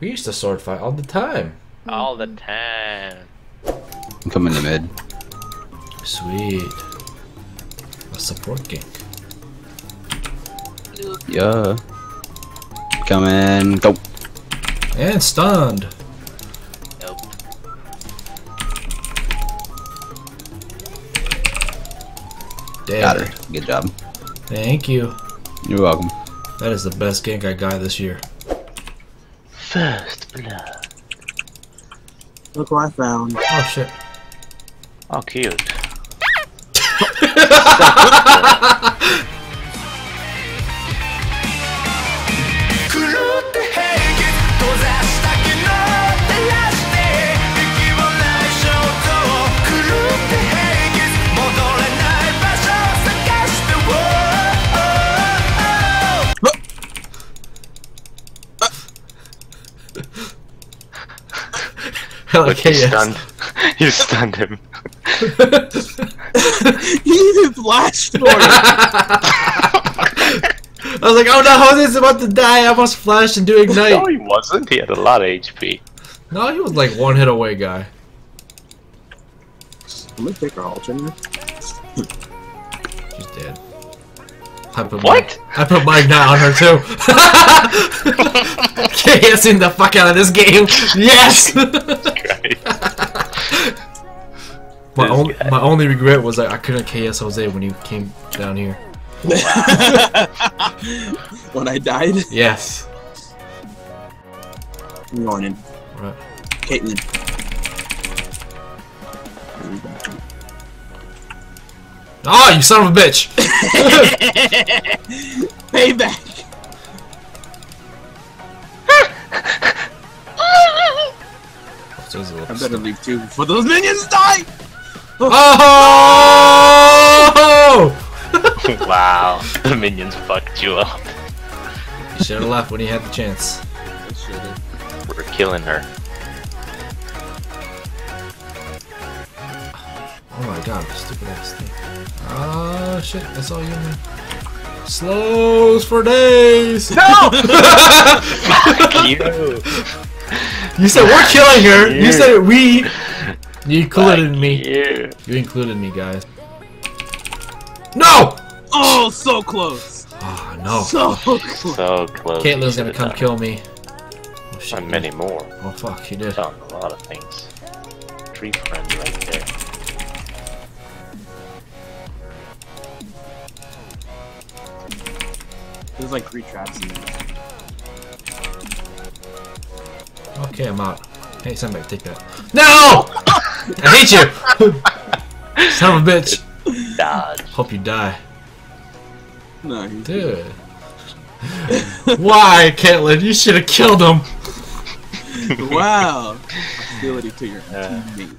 We used to sword fight all the time. All the time. I'm coming to mid. Sweet. A support gank. Yeah. Coming. Go. And stunned. Nope. Dead. Got her. Good job. Thank you. You're welcome. That is the best gank I got this year. First blood. Look what I found. Oh shit. Oh, cute. Look, You stunned. you stunned him. he even flashed for it. I was like, oh no, Jose's about to die. I almost flashed and do ignite. No, he wasn't. He had a lot of HP. No, he was like one hit away guy. I'm gonna take our alternate. She's dead. I put What? My, I put my ignite on her too. KSing the fuck out of this game. Yes. my, This only, guy. my only regret was that I couldn't KS Jose when he came down here. when I died, Yes. I'm going in. Right. Caitlyn. Oh, you son of a bitch! Payback. So it's a little I better leave too before those minions die. Oh! wow. The minions fucked you up. You should have left when he had the chance. We're killing her. Oh my god, stupid ass thing. Oh shit, that's all you man. Slows for days! No. you. You said we're killing her! You You. said we! You included Fuck me. You. You included me, guys. No! oh, so close. Oh no. So close. So close. Caitlyn's gonna come done kill me. Oh shit. And many more. Oh fuck, he did. Done a lot of things. Tree friend right there. There's like three traps in there. Okay, I'm out. Hey, somebody take that. No! I hate you! Son of a bitch. Dodge. Hope you die. No, he's Dude. Why, Caitlyn? You should have killed him. wow. Hostility to your Uh. teammate.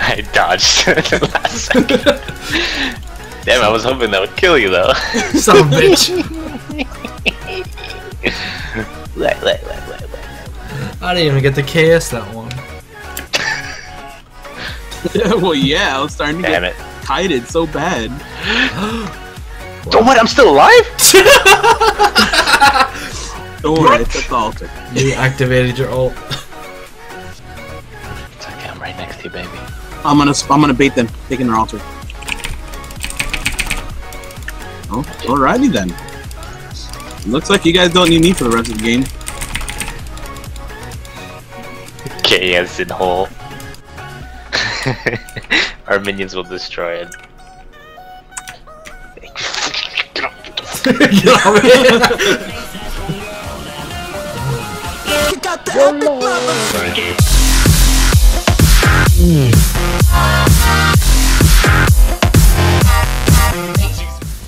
I dodged the last second. Damn, I was hoping that would kill you though. Son of a bitch. Wait, wait, wait, wait, wait. I didn't even get to KS that one. well, yeah, I was starting to Damn get it. kited so bad. Oh, what? I'm still alive? Don't worry, it's at the altar. You activated your ult. It's okay, I'm right next to you, baby. I'm gonna, I'm gonna bait them, taking their altar. Oh, alrighty then. Looks like you guys don't need me for the rest of the game. KS in hole. Our minions will destroy it. Get off me.